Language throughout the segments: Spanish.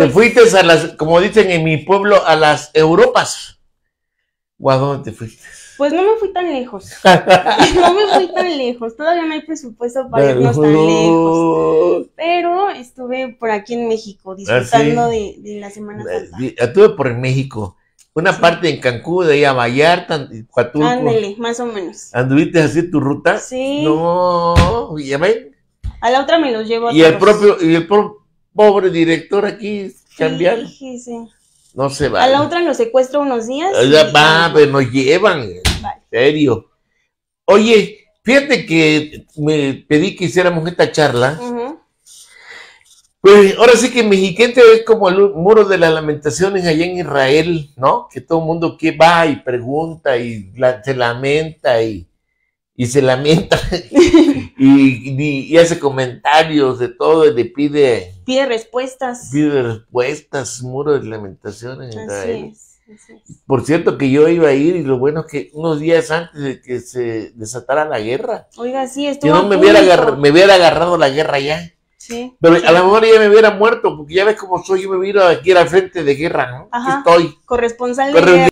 Te fuiste a las, como dicen en mi pueblo, a las Europas. ¿O a dónde te fuiste? Pues no me fui tan lejos. no me fui tan lejos. Todavía no hay presupuesto para irnos tan lejos. Pero estuve por aquí en México disfrutando de, de, la Semana Santa. Estuve por México. Una parte en Cancún, de ahí a Vallarta, Cuatulco. Ándele, más o menos. ¿Anduviste así tu ruta? Sí. No. A la otra me los llevo a Y el propio, y el pobre director aquí cambiaron. Sí, sí. No se va. A la otra nos secuestro unos días. Ya va, pero nos llevan. Vale. serio. Oye, fíjate que me pedí que hiciéramos esta charla. Pues ahora sí que Mexiquente es como el muro de las lamentaciones allá en Israel, ¿no? Que todo el mundo que va y pregunta y se lamenta y, se lamenta y, hace comentarios de todo y le pide... Pide respuestas. Pide respuestas, muro de lamentaciones en Israel. Por cierto que yo iba a ir y lo bueno es que unos días antes de que se desatara la guerra. Oiga, sí, estuvo. Yo no me hubiera, me hubiera agarrado la guerra ya. Pero a lo mejor ya me hubiera muerto, porque ya ves cómo soy, yo me vino aquí al frente de guerra, ¿no? Ajá. Estoy. Corresponsal de guerra.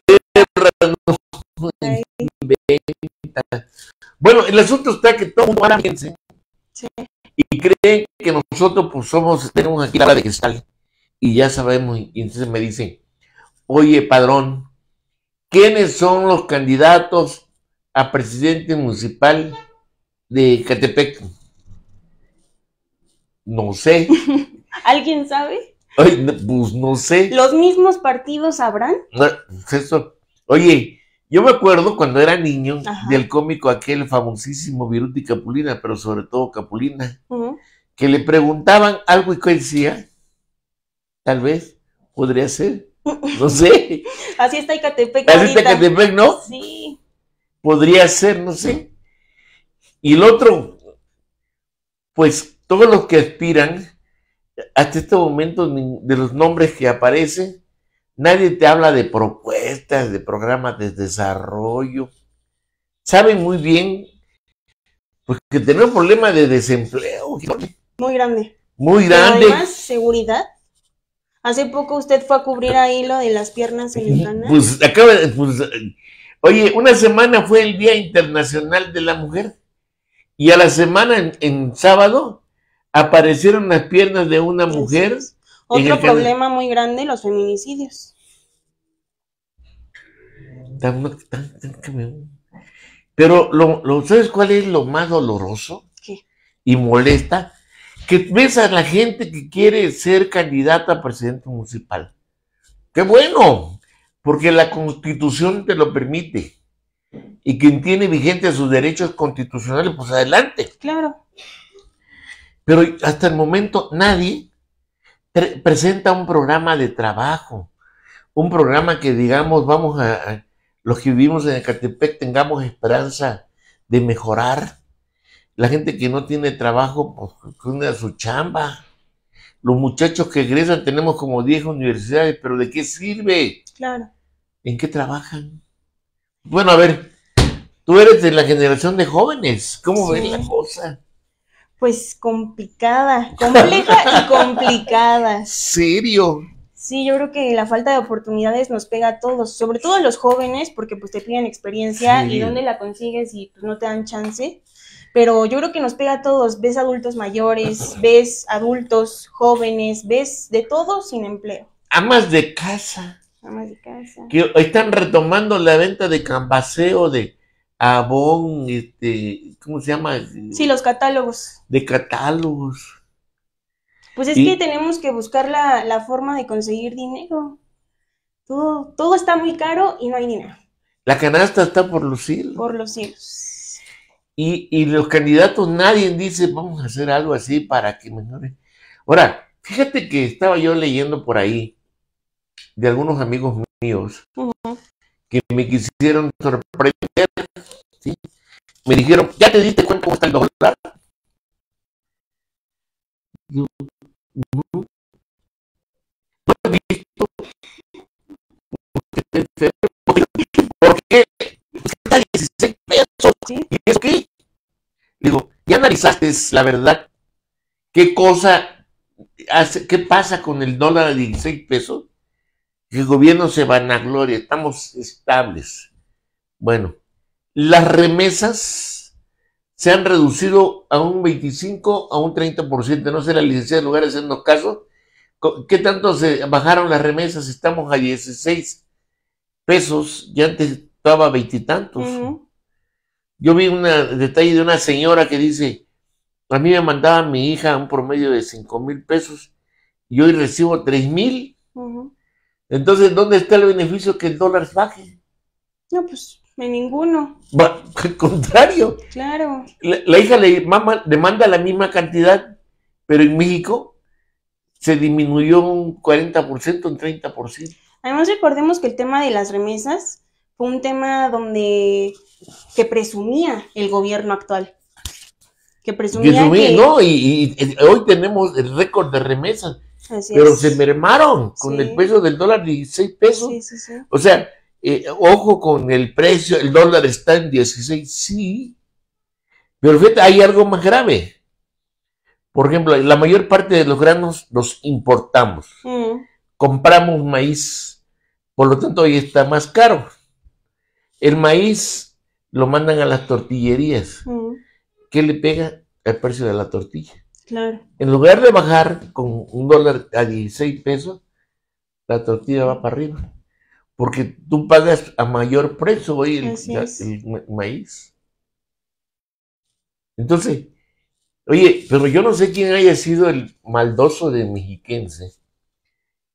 Bueno, el asunto está que todo el mundo piensa sí. y creen que nosotros pues somos, tenemos aquí la hora de cristal y ya sabemos, y entonces me dicen, oye padrón, ¿quiénes son los candidatos a presidente municipal de Catepec? No sé. ¿Alguien sabe? pues no sé. ¿Los mismos partidos sabrán? eso. Oye, yo me acuerdo cuando era niño del cómico aquel famosísimo Viruti Capulina, pero sobre todo Capulina, que le preguntaban algo y que decía, tal vez, podría ser, no sé. Así está Icatepec. Así está Icatepec, ¿no? Sí. Podría ser, no sé. Y el otro, pues todos los que aspiran, hasta este momento de los nombres que aparecen, nadie te habla de propuestas, de programas de desarrollo. Saben muy bien pues, que tenemos un problema de desempleo. Muy grande. Muy grande. además, seguridad. Hace poco usted fue a cubrir ahí lo de las piernas en el. Pues acaba de. Pues, oye, una semana fue el Día Internacional de la Mujer. Y a la semana, en sábado, aparecieron las piernas de una mujer. Otro problema muy grande, los feminicidios. Pero, lo, ¿sabes cuál es lo más doloroso? Y molesta. Que ves a la gente que quiere ser candidata a presidente municipal. ¡Qué bueno! Porque la constitución te lo permite. Y quien tiene vigentes sus derechos constitucionales, pues adelante. Claro. Pero hasta el momento nadie presenta un programa de trabajo, un programa que digamos, vamos a, los que vivimos en Ecatepec tengamos esperanza de mejorar. La gente que no tiene trabajo, pues su chamba. Los muchachos que egresan, tenemos como 10 universidades, pero ¿de qué sirve? Claro. ¿En qué trabajan? Bueno, a ver, tú eres de la generación de jóvenes, ¿cómo ves la cosa? Pues complicada, compleja y complicada. ¿Serio? Sí, yo creo que la falta de oportunidades nos pega a todos, sobre todo a los jóvenes, porque pues te piden experiencia y dónde la consigues y pues no te dan chance. Pero yo creo que nos pega a todos, ves adultos mayores, ves adultos jóvenes, ves de todo sin empleo. Amas de casa. Amas de casa. Que están retomando la venta de cambaseo de Avon, este, ¿cómo se llama? Sí, los catálogos. De catálogos. Pues es que tenemos que buscar la, forma de conseguir dinero. Todo, todo está muy caro y no hay dinero. La canasta está por los cielos. Por los cielos. Y, y los candidatos, nadie dice, vamos a hacer algo así para que mejore. Ahora, fíjate que estaba yo leyendo por ahí de algunos amigos míos que me quisieron sorprender me dijeron, ¿ya te diste cuenta cómo está el dólar? no. he visto. ¿Por qué? Está 16 pesos. ¿Y es qué? Digo, ¿ya analizaste la verdad? ¿Qué cosa hace, ¿qué pasa con el dólar a 16 pesos? Que el gobierno se vanagloria, estamos estables. Bueno, las remesas se han reducido a un 25, a un 30%. No sé, la licenciada de lugares en los casos. ¿Qué tanto se bajaron las remesas? Estamos a 16 pesos, ya antes estaba veintitantos. Yo vi un detalle de una señora que dice, a mí me mandaba mi hija un promedio de cinco mil pesos y hoy recibo tres mil. Entonces, ¿dónde está el beneficio que el dólar baje? No, pues en ninguno. al contrario. Claro. La, hija le, le manda la misma cantidad, pero en México se disminuyó un 40%, un 30%. Además, recordemos que el tema de las remesas fue un tema donde que presumía el gobierno actual. Que presumía, que... No, y, hoy tenemos el récord de remesas. pero se mermaron con el peso del dólar 16 pesos. o sea, eh, ojo con el precio, el dólar está en 16, sí. Pero fíjate, hay algo más grave. Por ejemplo, la mayor parte de los granos los importamos. Mm. Compramos maíz, por lo tanto hoy está más caro. El maíz lo mandan a las tortillerías. Mm. ¿Qué le pega el precio de la tortilla? Claro. En lugar de bajar con un dólar a 16 pesos, la tortilla va para arriba. Porque tú pagas a mayor precio hoy el, maíz. Entonces, oye, pero yo no sé quién haya sido el maldoso de Mexiquense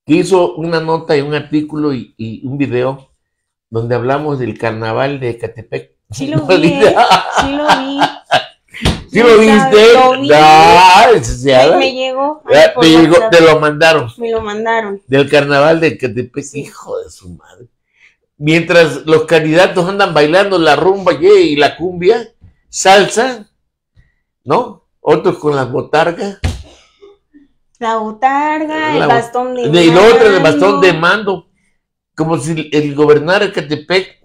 que hizo una nota y un artículo y un video donde hablamos del carnaval de Catepec. Sí lo vi, ¿eh? sí lo vi. ¿Sí lo viste? Lo vi. me, me, llegó. te, llegó te lo mandaron. Me lo mandaron. Del carnaval de Catepec, hijo de su madre. Mientras los candidatos andan bailando la rumba y la cumbia, salsa, ¿no? Otros con las botargas. La botarga, el bastón de, mando. Y otro, el bastón de mando como si el gobernador de Catepec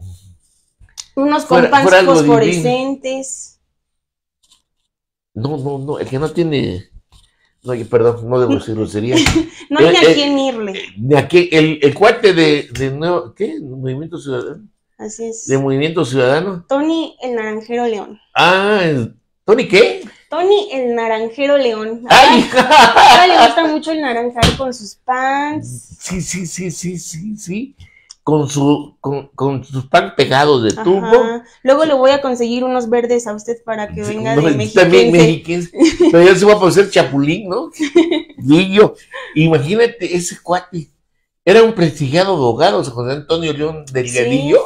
unos compas fosforescentes. No, no, no, el que no tiene. No, perdón, no debo decir grosería. no hay eh, a quién irle. De aquí, el, el cuate de, de nuevo, ¿qué? Movimiento Ciudadano. Así es. De Movimiento Ciudadano. Tony el Naranjero León. Ah, ¿Tony qué? Tony el naranjero león. ¡Ay! A le gusta mucho el naranjar con sus pants. Sí, sí, sí, sí, sí, sí. Con, su, con, con sus pants pegados de tubo. Luego le voy a conseguir unos verdes a usted para que venga de México. También mexiquense. Pero ya se va a parecer chapulín, ¿no? Niño. Imagínate ese cuate. Era un prestigiado abogado, José Antonio León Delgadillo.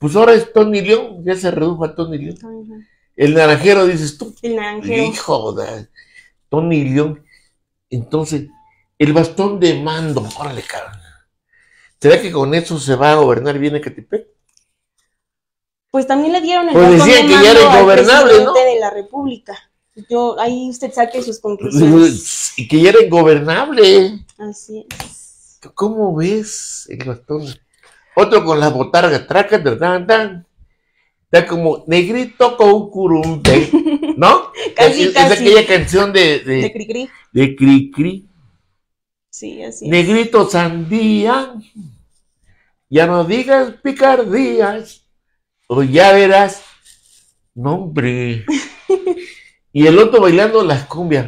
Pues ahora es Tony León, ya se redujo a Tony León. El naranjero, dices tú. El naranjero. Hijo de Tony León. Entonces, el bastón de mando, órale, cabrón. ¿Será que con eso se va a gobernar bien Ecatepec? Pues también le dieron el pues bastón de que ya era presidente de la República. Yo, ahí usted saque sus conclusiones. Y que ya era ingobernable. Así es. ¿Cómo ves el bastón? Otro con las botargas, tracas, dan, dan. Está como negrito con curumbe, ¿no? casi, es, casi. es, aquella canción de... De, de Cricri. De Cricri. Sí, así Negrito sandía. Ya no digas picardías. O ya verás. Nombre. y el otro bailando las cumbias.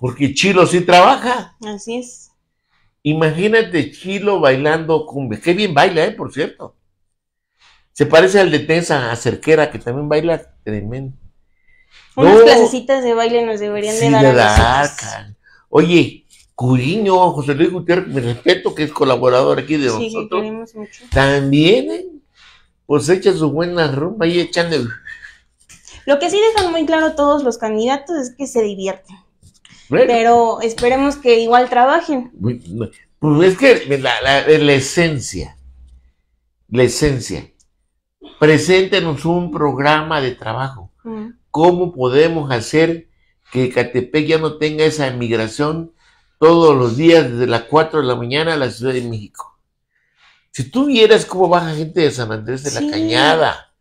porque Chilo sí trabaja. Así es. Imagínate Chilo bailando cumbias. Qué bien baila, ¿eh? Por cierto. Se parece al de Tensa a Cerquera, que también baila tremendo. Unas clasecitas de baile nos deberían de dar. Oye, Curiño, José Luis Gutiérrez, me respeto, que es colaborador aquí de sí, nosotros. mucho. También, ¿eh? pues echa su buena rumba y echando. Lo que sí dejan muy claro todos los candidatos es que se divierten. Pero esperemos que igual trabajen. Pues es que la, la esencia, la esencia preséntenos un programa de trabajo. ¿Cómo podemos hacer que Catepec ya no tenga esa migración todos los días desde las 4 de la mañana a la Ciudad de México? Si tú vieras cómo baja gente de San Andrés de la Cañada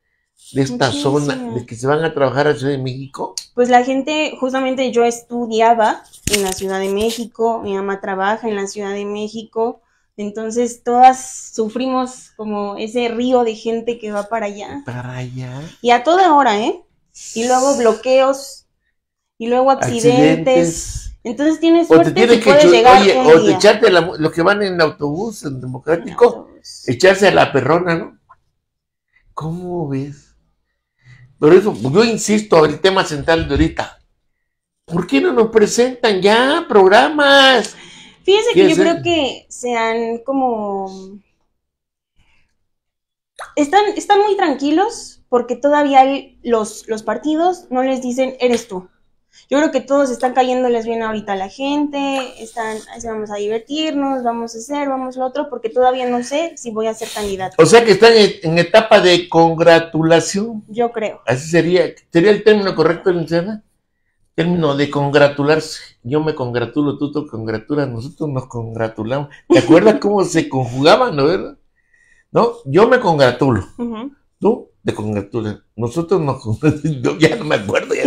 de esta Muchísimo. zona, de que se van a trabajar a Ciudad de México? Pues la gente, justamente yo estudiaba en la Ciudad de México, mi mamá trabaja en la Ciudad de México, entonces todas sufrimos como ese río de gente que va para allá. Para allá. Y a toda hora, ¿eh? Y luego bloqueos, y luego accidentes. Accidentes. Entonces tienes O te suerte tiene si que puedes llegar oye, un o día. echarte la, los que van en autobús, en democrático, echarse a la perrona, ¿no? ¿Cómo ves? Pero eso, yo insisto, el tema central de ahorita. ¿Por qué no nos presentan ya programas? Fíjese ¿Qué que yo creo que se han como... Están, están muy tranquilos porque todavía los, los partidos no les dicen, eres tú. Yo creo que todos están cayéndoles bien ahorita a la gente, están, así vamos a divertirnos, vamos a hacer, vamos lo otro, porque todavía no sé si voy a ser candidato. O sea que están en, etapa de congratulación. Yo creo. Así sería. ¿Sería el término correcto, Luciana? Término de congratularse. Yo me congratulo, tú te congratulas, nosotros nos congratulamos. ¿Te acuerdas cómo se conjugaban, no verdad? ¿No? Yo me congratulo. Ujú. Tú te congratulas. Nosotros nos congratulamos. Yo ya no me acuerdo. ya.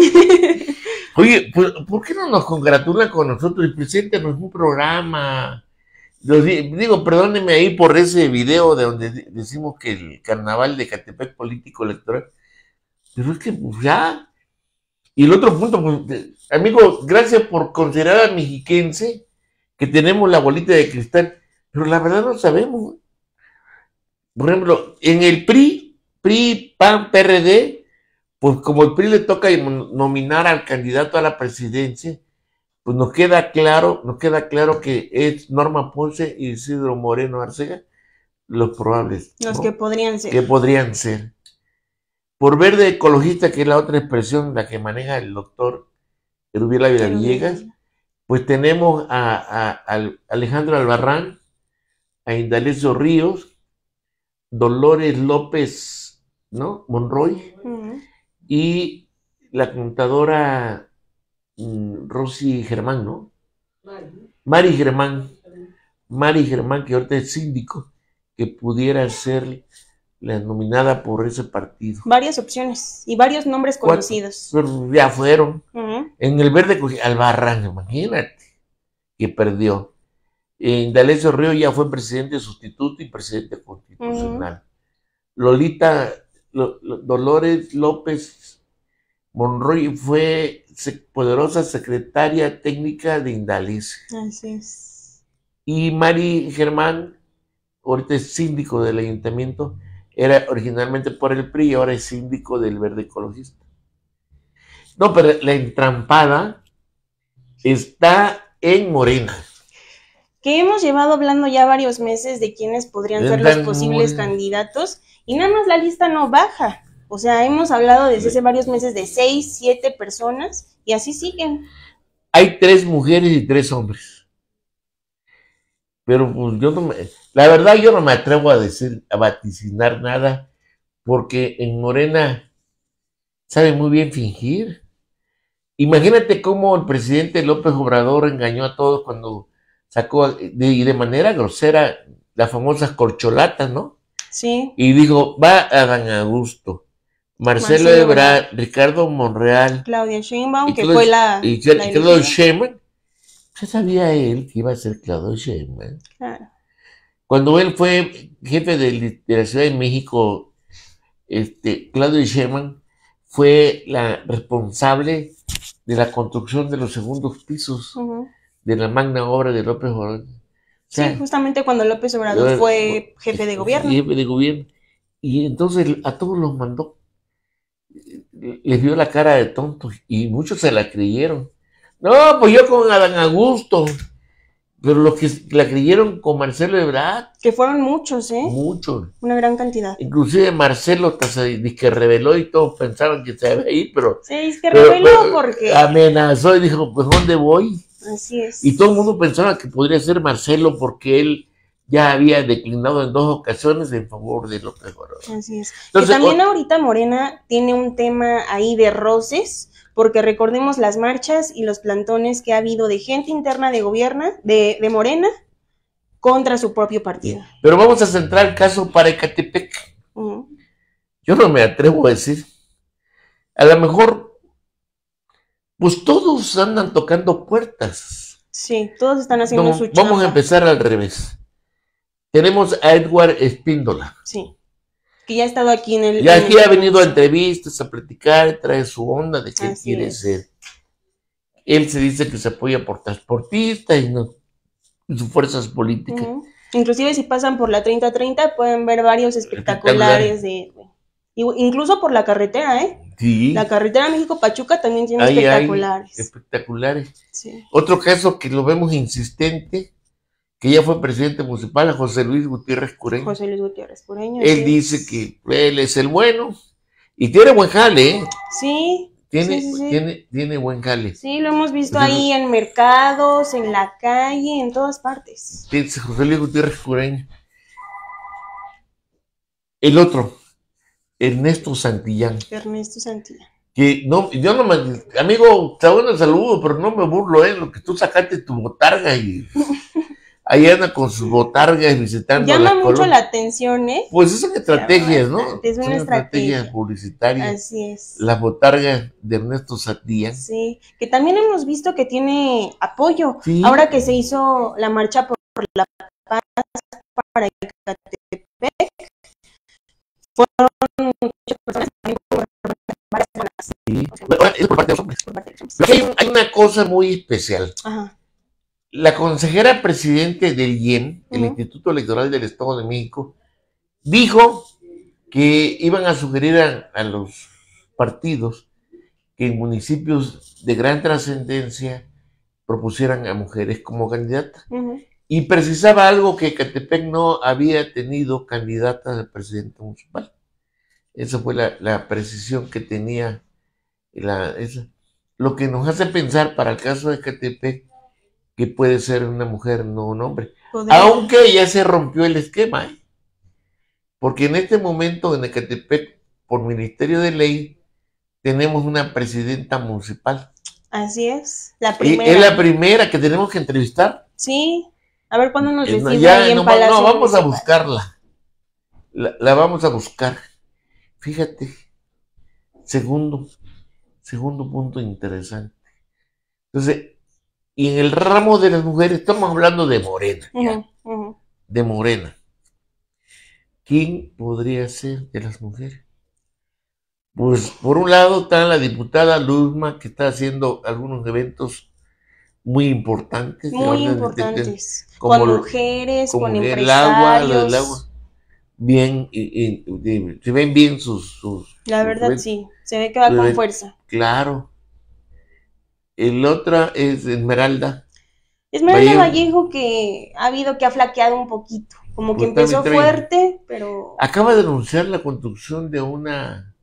Oye, pues, ¿por qué no nos congratulan con nosotros y preséntanos un programa? Digo, perdónenme ahí por ese video de donde de- decimos que el carnaval de Catepec político electoral. Pero es que pues, ya. Y el otro punto, pues, amigo, gracias por considerar a mexiquense que tenemos la bolita de cristal, pero la verdad no sabemos. Por ejemplo, en el PRI, PRI, PAN, PRD, pues como el PRI le toca nominar al candidato a la presidencia, pues nos queda claro, nos queda claro que es Norma Ponce y Isidro Moreno Arcega los probables. Los ¿no? que podrían ser. que podrían ser. Por verde ecologista, que es la otra expresión, la que maneja el doctor Erubiel Ávila Pero- Villegas, pues tenemos a, a- al- Alejandro Albarrán, a Indalecio Ríos, Dolores López, ¿no? Monroy. Y la contadora mm, Rosy Germán, ¿no? Mari Germán, Mari Germán, que ahorita es síndico, que pudiera ser la nominada por ese partido. Varias opciones y varios nombres conocidos. Ya fueron. En el verde cogí Albarrán, imagínate, que perdió. En D'Alessio Río ya fue presidente sustituto y presidente constitucional. Lolita Lo- Lo- Dolores López Monroy fue poderosa secretaria técnica de Indalecio. Así es. Y Mari Germán, ahorita es síndico del ayuntamiento, era originalmente por el PRI y ahora es síndico del Verde Ecologista. No, pero la entrampada está en Morena. Que hemos llevado hablando ya varios meses de quiénes podrían ser los posibles candidatos y nada más la lista no baja. O sea, hemos hablado desde hace varios meses de seis, siete personas y así siguen. Hay tres mujeres y tres hombres. Pero pues yo no me, la verdad yo no me atrevo a decir, a vaticinar nada, porque en Morena sabe muy bien fingir. Imagínate cómo el presidente López Obrador engañó a todos cuando sacó de, y de manera grosera las famosas corcholatas, ¿no? Sí, Y dijo, va a Dan Augusto, Marcelo, Marcelo Ebrard, Ricardo Monreal, Claudia Sheinbaum, que fue la, y la Claudio. Sheinbaum. Ya sabía él que iba a ser Claudio Sheinbaum. Claro. Cuando él fue jefe de, de la Ciudad de México, este, Claudio Sheinbaum fue la responsable de la construcción de los segundos pisos. De la magna obra de López Obrador. O sea, Sí, justamente cuando López Obrador fue jefe de gobierno. Jefe de gobierno. Y entonces a todos los mandó. Les vio la cara de tontos y muchos se la creyeron. No, pues yo con Adán Augusto. Pero los que la creyeron con Marcelo Ebrard, Que fueron muchos, ¿eh? muchos. Una gran cantidad. Inclusive Marcelo hasta se que reveló y todos pensaban que se iba a ir, pero, Sí, es que pero- reveló pero porque... amenazó y dijo, pues ¿dónde voy? Así es. Y todo el mundo pensaba que podría ser Marcelo porque él ya había declinado en dos ocasiones en favor de López Obrador. Así es. Entonces, que también ahorita Morena tiene un tema ahí de roces, porque recordemos las marchas y los plantones que ha habido de gente interna de gobierno, de, de Morena, contra su propio partido. Pero vamos a centrar el caso para Ecatepec. Yo no me atrevo a decir. A lo mejor, pues todos andan tocando puertas. Sí, todos están haciendo No, su chamba. vamos a empezar al revés. Tenemos a Edward Espíndola. Sí. Que ya ha estado aquí en el. Y aquí el- ha venido a entrevistas, a platicar, trae su onda de qué quiere es. ser. Él se dice que se apoya por transportistas y no y sus fuerzas políticas. Inclusive si pasan por la 3030 pueden ver varios espectaculares de... Incluso por la carretera, ¿eh? Sí, La carretera México-Pachuca también tiene ahí espectaculares. espectaculares. Sí. Otro caso que lo vemos insistente, que ya fue presidente municipal, José Luis Gutiérrez Cureño. José Luis Gutiérrez Pureño. Él sí. dice que él es el bueno y tiene buen jale, ¿eh? Sí, Tiene, Sí, sí, sí. tiene, tiene buen jale. sí, lo hemos visto ahí en mercados, en la calle, en todas partes. Dice José Luis Gutiérrez Cureño. El otro, Ernesto Santillán. Ernesto Santilla. Que no, yo no me, amigo, te hago un saludo, pero no me burlo, ¿eh? Lo que tú sacaste tu botarga y ahí anda con sus botargas visitando Llama la mucho la atención, ¿eh? Pues son estrategias, ¿no? Es una Son estrategia. estrategias publicitarias. Así es. Las botargas de Ernesto Santillán. Sí, que también hemos visto que tiene apoyo. Sí. Ahora que se hizo la marcha por la paz para Ecatepec, fueron muchas personas varias Sí. Es por parte de los hombres. por parte de los hombres. Pero hay, hay una cosa muy especial. Ajá, La consejera presidente del IEM, el. Instituto Electoral del Estado de México, dijo que iban a sugerir a, a los partidos que en municipios de gran trascendencia propusieran a mujeres como candidatas. ujú, Y precisaba algo que Catepec no había tenido candidata de presidente municipal. Esa fue la, la precisión que tenía la, esa. Lo que nos hace pensar para el caso de Catepec que puede ser una mujer, no un hombre. podría- Aunque ya se rompió el esquema. ¿eh? Porque en este momento en Ecatepec, por Ministerio de Ley, tenemos una presidenta municipal. Así es, la Y primera. es la primera que tenemos que entrevistar. Sí, a ver cuándo nos no, recibe ya, ahí en no, Palacio no, vamos a buscarla. La, la vamos a buscar. Fíjate. Segundo, segundo punto interesante. Entonces, y en el ramo de las mujeres, estamos hablando de Morena, de Morena. ¿Quién podría ser de las mujeres? Pues por un lado está la diputada Luzma, que está haciendo algunos eventos muy importantes. Muy de- importantes. como con mujeres, como con el empresarios. agua, lo del agua. Bien, y, se ven bien sus, sus- La verdad, sí. Se ve que va con fuerza. Claro. El otra es Esmeralda. Esmeralda Vallejo. Que ha habido que ha flaqueado un poquito. Como que Pues empezó fuerte, pero Acaba de anunciar la construcción de una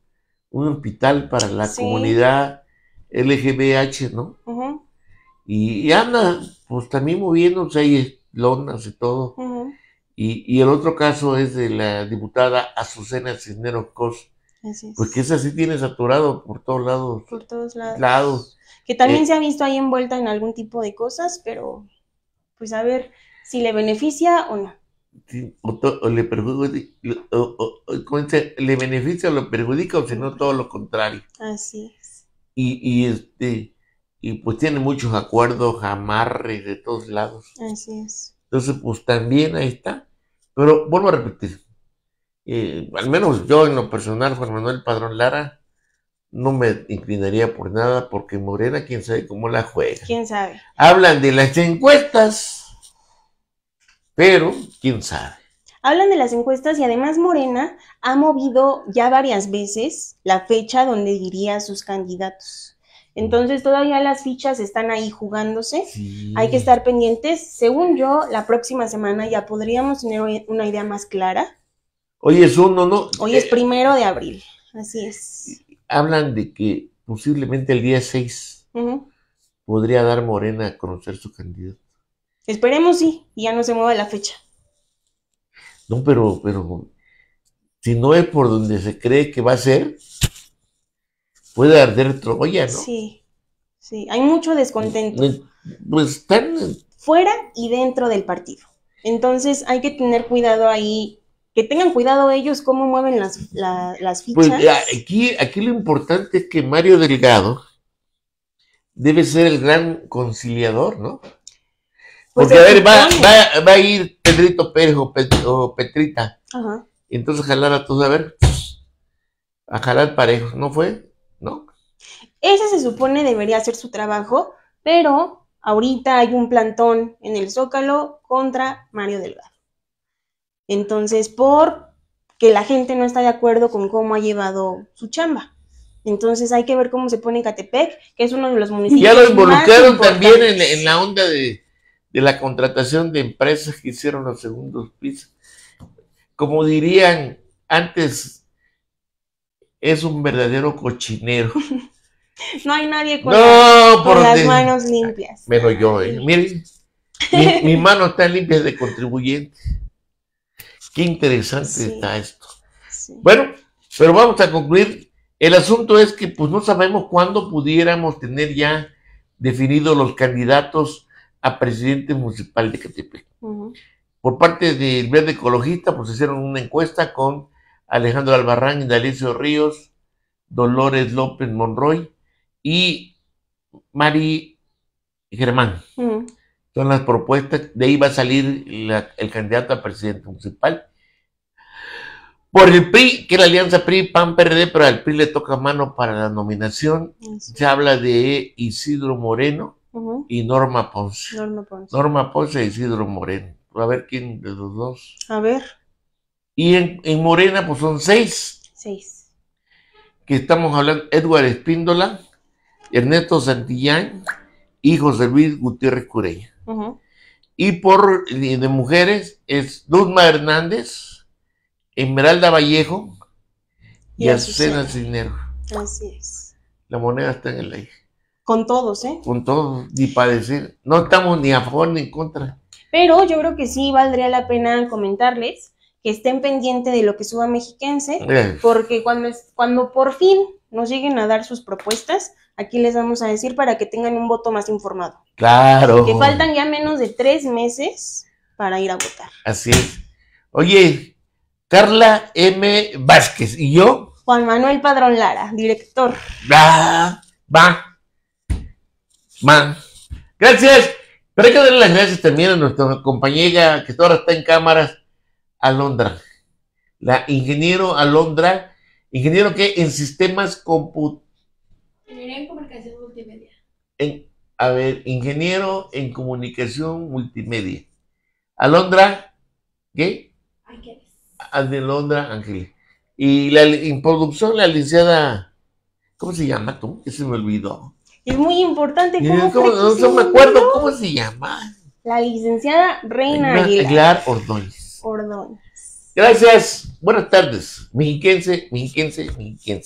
un hospital para la Sí. comunidad LGBH, ¿no? ujú, Y, y anda, pues también moviéndose ahí lonas y todo. Y, y el otro caso es de la diputada Azucena Cisneros Cos, así es. pues que esa sí tiene saturado por todos lados. por todos lados. lados. Que también Eh, se ha visto ahí envuelta en algún tipo de cosas, pero pues a ver si le beneficia o no. Sí, o, to- o le perjudica, o, o- o- ¿cómo dice? le beneficia o lo perjudica, o si no, todo lo contrario. Así es. Y, y este, y pues tiene muchos acuerdos, amarres de todos lados. Así es. Entonces, pues también ahí está. Pero vuelvo a repetir, eh, al menos yo en lo personal, Juan Manuel Padrón Lara, no me inclinaría por nada, porque Morena, quién sabe cómo la juega. ¿Quién sabe? Hablan de las encuestas, pero quién sabe. Hablan de las encuestas y además Morena ha movido ya varias veces la fecha donde diría a sus candidatos. Entonces todavía las fichas están ahí jugándose. Sí. Hay que estar pendientes. Según yo, la próxima semana ya podríamos tener una idea más clara. Hoy es uno, ¿no? Hoy es Eh, primero de abril. Así es. hablan de que posiblemente el día 6 Ujú. podría dar Morena a conocer su candidato. Esperemos sí, y ya no se mueva la fecha. No, pero, pero si no es por donde se cree que va a ser, puede arder Troya, ¿no? Sí, sí. Hay mucho descontento. Pues están, fuera y dentro del partido. Entonces hay que tener cuidado ahí que tengan cuidado ellos cómo mueven las, la- las Pues fichas. ya, aquí, aquí lo importante es que Mario Delgado debe ser el gran conciliador, ¿no? Pues Porque, a ver, va, va, va a ir Pedrito Pérez o, Pet- o Petrita. Ajá. Entonces jalar a todos, a ver, a jalar parejos, ¿no fue? ¿No? Ese se supone debería ser su trabajo, pero ahorita hay un plantón en el Zócalo contra Mario Delgado. Entonces, por que la gente no está de acuerdo con cómo ha llevado su chamba. Entonces hay que ver cómo se pone Catepec, que es uno de los municipios. ya lo más involucraron también en, la onda de, de la contratación de empresas que hicieron los segundos pisos. Como dirían antes, es un verdadero cochinero. No hay nadie con, No, con por las de- manos limpias. Menos yo, ¿eh? Miren, mi, mi mano está limpia de contribuyente. Qué interesante Sí. está esto. Sí. Bueno, pero vamos a concluir. El asunto es que pues no sabemos cuándo pudiéramos tener ya definidos los candidatos a presidente municipal de Catepec. Por parte del Verde Ecologista, pues hicieron una encuesta con Alejandro Albarrán, Indalecio Ríos, Dolores López Monroy y Mari Germán. Ujú. Son las propuestas, de ahí va a salir la- el candidato a presidente municipal. Por el PRI, que es la alianza PRI-PAN-PRD, pero al PRI le toca mano para la nominación. Se habla de Isidro Moreno y Norma Ponce. Norma Ponce. Norma Ponce e Isidro Moreno. A ver quién de los dos. A ver, Y en, en Morena, pues son seis, seis. que estamos hablando, Edward Espíndola, Ernesto Santillán y José Luis Gutiérrez Cureña. Y por de mujeres es Duzma Hernández, Esmeralda Vallejo y, Y Azucena. Cisneros. Así es. La moneda está en el aire. Con todos, ¿eh? Con todo, ni para decir. No estamos ni a favor ni en contra. Pero yo creo que sí valdría la pena comentarles que estén pendientes de lo que suba Mexiquense, porque cuando, es, cuando por fin nos lleguen a dar sus propuestas, aquí les vamos a decir para que tengan un voto más informado. claro. Que faltan ya menos de tres meses para ir a votar. Así es. Oye, Carla M. Vázquez y yo. Juan Manuel Padrón Lara, director. Va, va, va. Gracias. Pero hay que darle las gracias también a nuestra compañera que ahora está en cámaras, Alondra. La ingeniero Alondra, ingeniero que en sistemas compu, Ingeniería en comunicación multimedia. en, a ver, ingeniero en comunicación multimedia. Alondra, ¿qué? Ángeles. Alondra Ángeles. Y la, en producción, la licenciada, ¿cómo se llama tú? Que se me olvidó. Es muy importante. ¿cómo ¿cómo- no, se no me acuerdo cómo se llama. La licenciada Reina Aguilar, Aguilar. Aguilar Ordóñez. Ordóñez. Gracias. Buenas tardes. Mexiquense, mexiquense, mexiquense.